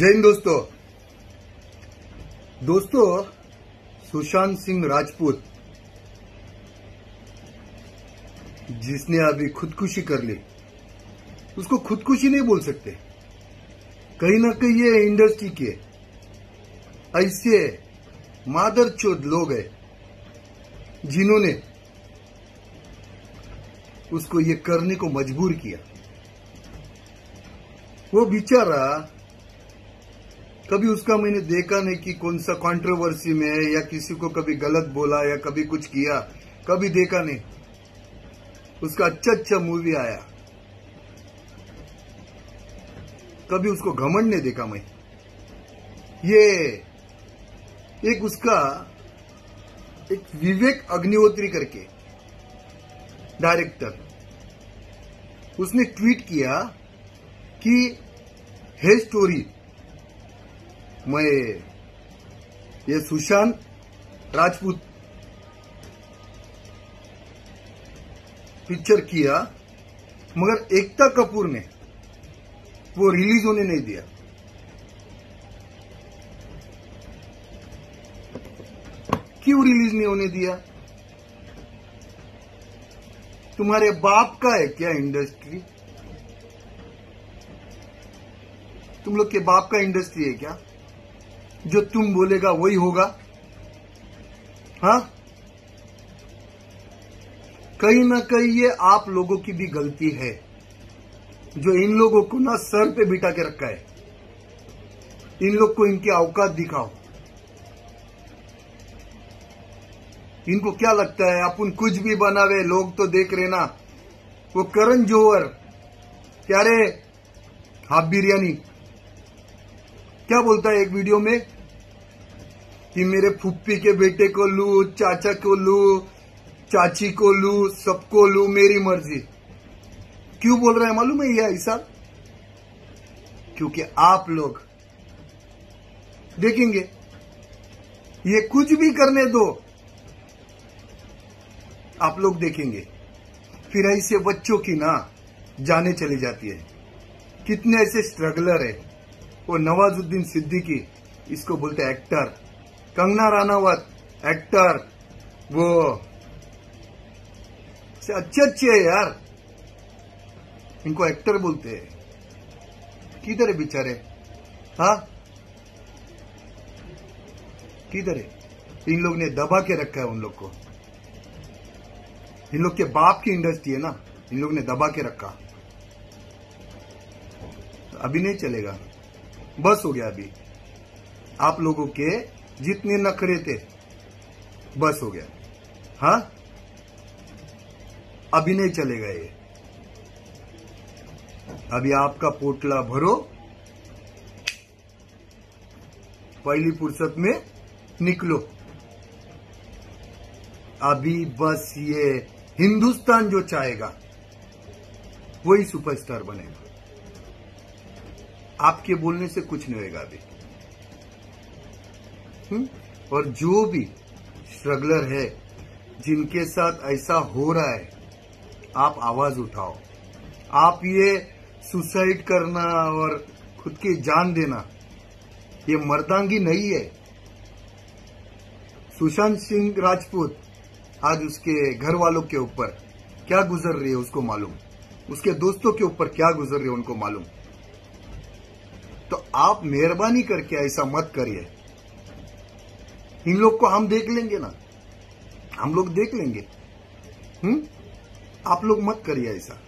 जय हिंद दोस्तों। दोस्तों, सुशांत सिंह राजपूत, जिसने अभी खुदकुशी कर ली, उसको खुदकुशी नहीं बोल सकते। कहीं ना कहीं ये इंडस्ट्री के ऐसे मादर लोग हैं, जिन्होंने उसको ये करने को मजबूर किया। वो बेचारा कभी उसका मैंने देखा नहीं कि कौन सा कंट्रोवर्सी में है, या किसी को कभी गलत बोला, या कभी कुछ किया। कभी देखा नहीं। उसका अच्छा अच्छा मूवी आया। कभी उसको घमंड नहीं देखा मैं। ये एक उसका एक विवेक अग्निहोत्री करके डायरेक्टर उसने ट्वीट किया कि, है स्टोरी मैं ये सुशांत राजपूत पिक्चर किया, मगर एकता कपूर ने वो रिलीज़ होने नहीं दिया। क्यों रिलीज़ नहीं होने दिया? तुम्हारे बाप का है क्या इंडस्ट्री तुम लोग के बाप का इंडस्ट्री है क्या? जो तुम बोलेगा वही होगा। हाँ? कहीं ना कहीं ये आप लोगों की भी गलती है, जो इन लोगों को ना सर पे बिठा के रखा है। इन लोग को इनकी औकात दिखाओ। इनको क्या लगता है अपन कुछ भी बनावे, लोग तो देख रहे ना। वो करण जोहर, क्या रे? हाफ़ बिरयानी। क्या बोलता है एक वीडियो में? कि मेरे फुप्पी के बेटे को लू, चाचा को लू, चाची को लू, सबको लू, मेरी मर्ज़ी। क्यों बोल रहे है, मालूम है यह ऐसा? क्योंकि आप लोग देखेंगे, ये कुछ भी करने दो, आप लोग देखेंगे। फिर ऐसे बच्चों की ना जाने चली जाती है। कितने ऐसे स्ट्रगलर है। वो नवाजुद्दीन सिद्दीकी, इसको बोलते एक्टर। कंगना रानावत एक्टर, वो से अच्छे अच्छे है यार। इनको एक्टर बोलते हैं। किधर है बेचारे? हा? किधर है? इन लोग ने दबा के रखा है उन लोग को। इन लोग के बाप की इंडस्ट्री है ना? इन लोग ने दबा के रखा। अभी नहीं चलेगा। बस हो गया अभी। आप लोगों के जितने नखरे थे, बस हो गया। हाँ? अभी नहीं चलेगा ये। अभी आपका पोटला भरो। पहली फुर्सत में निकलो। अभी बस ये हिंदुस्तान जो चाहेगा, वही सुपरस्टार बनेगा। आपके बोलने से कुछ नहीं होगा अभी। हुँ? और जो भी स्ट्रगलर है, जिनके साथ ऐसा हो रहा है, आप आवाज़ उठाओ। आप ये सुसाइड करना और खुद की जान देना, ये मर्दांगी नहीं है। सुशांत सिंह राजपूत आज उसके घर वालों के ऊपर क्या गुजर रही है उसको मालूम? उसके दोस्तों के ऊपर क्या गुजर रही है उनको मालूम? तो आप मेहरबानी करके ऐसा मत करिए। इन लोग को हम देख लेंगे ना। हम लोग देख लेंगे। हम्म? आप लोग मत करिए ऐसा।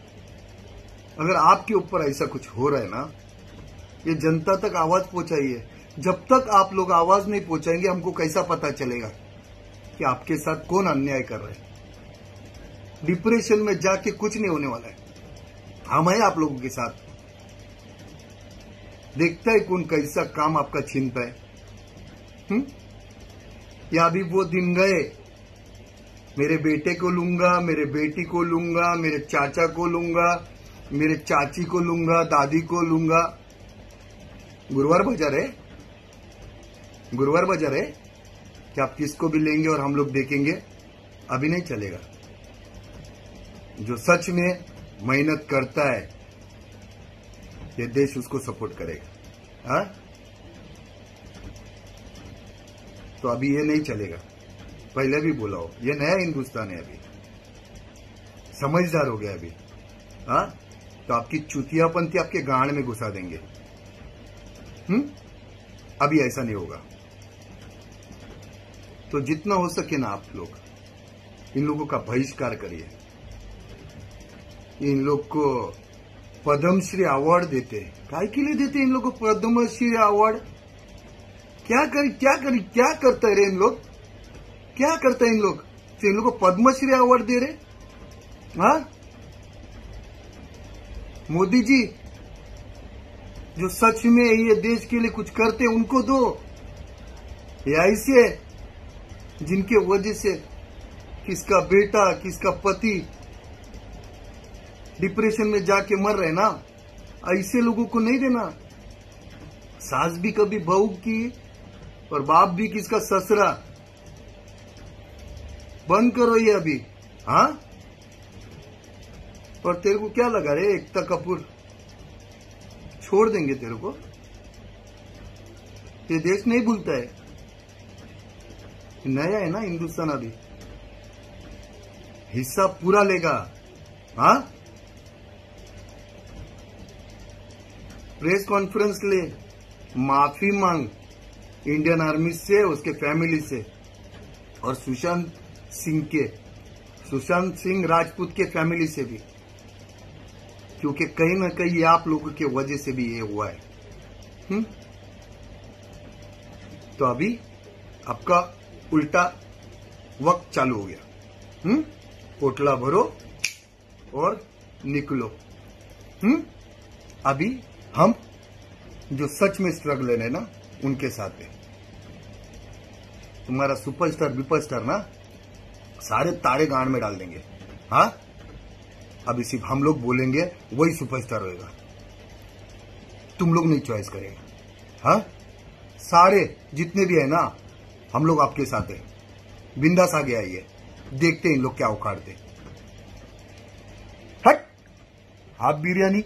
अगर आपके ऊपर ऐसा कुछ हो रहा है ना, ये जनता तक आवाज़ पहुंचाइए। जब तक आप लोग आवाज़ नहीं पहुंचाएँगे, हमको कैसा पता चलेगा कि आपके साथ कौन अन्याय कर रहा है? डिप्रेशन में जाके कुछ नहीं होने वाला है। हम है आप लोगों के साथ। देखता है कौन कैसा काम आपका छीनता है हुँ? या अभी वो दिन गए। मेरे बेटे को लूँगा, मेरे बेटी को लूँगा, मेरे चाचा को लूँगा, मेरे चाची को लूँगा, दादी को लूँगा। गुरुवार बाज़ार है गुरुवार बाज़ार है कि आप किसको भी लेंगे और हम लोग देखेंगे? अभी नहीं चलेगा। जो सच में मेहनत करता है, ये देश उसको सपोर्ट करेगा। हाँ? तो अभी ये नहीं चलेगा। पहले भी बोला हो। ये नया हिंदुस्तान है अभी। समझदार हो गया अभी। हाँ? तो आपकी चुतियापंथी आपके गांड में घुसा देंगे। हम्म? अभी ऐसा नहीं होगा। तो जितना हो सके ना आप लोग, इन लोगों का बहिष्कार करिए। इन लोग को पद्मश्री अवार्ड देते काय के लिए देते इन लोग को पद्मश्री अवार्ड? क्या कर क्या कर, क्या करते रहे इन लोग? क्या करते हैं इन लोग? तो इन लोग को पद्मश्री अवार्ड दे रहे हा। मोदी जी, जो सच में ये देश के लिए कुछ करते उनको दो। या ऐसे जिनके वजह से किसका बेटा, किसका पति डिप्रेशन में जाके मर रहे ना, ऐसे लोगों को नहीं देना। सास भी कभी बहू की और बाप भी किसका ससरा? बंद करो ये अभी। हाँ? और तेरे को क्या लगा रे, एकता कपूर? छोड़ देंगे तेरे को। ये देश नहीं भूलता है। नया है ना हिंदुस्तान अभी। हिस्सा पूरा लेगा। हाँ? प्रेस कॉन्फ्रेंस ले माफ़ी मांग। इंडियन आर्मी से, उसके फैमिली से। और सुशांत सिंह के, सुशांत सिंह राजपूत के फैमिली से भी। क्योंकि कहीं ना कहीं आप लोगों के वजह से भी ये हुआ है। हुँ? तो अभी आपका उल्टा वक्त चालू हो गया। हम्म? पोटला भरो और निकलो। हम्म? अभी हम जो सच में स्ट्रगल है ना, उनके साथ है। तुम्हारा सुपर स्टार सुपरस्टार विपरस्टार ना, सारे तारे गांड में डाल देंगे। हाँ? अब इसी हम लोग बोलेंगे, वही सुपरस्टार होएगा। तुम लोग नहीं चॉइस करेगा। हाँ? सारे, जितने भी है ना, हम लोग आपके साथ है। बिंदास आगे आइए। देखते हैं इन लोग क्या उखाड़ते हट! हाफ़ बिरयानी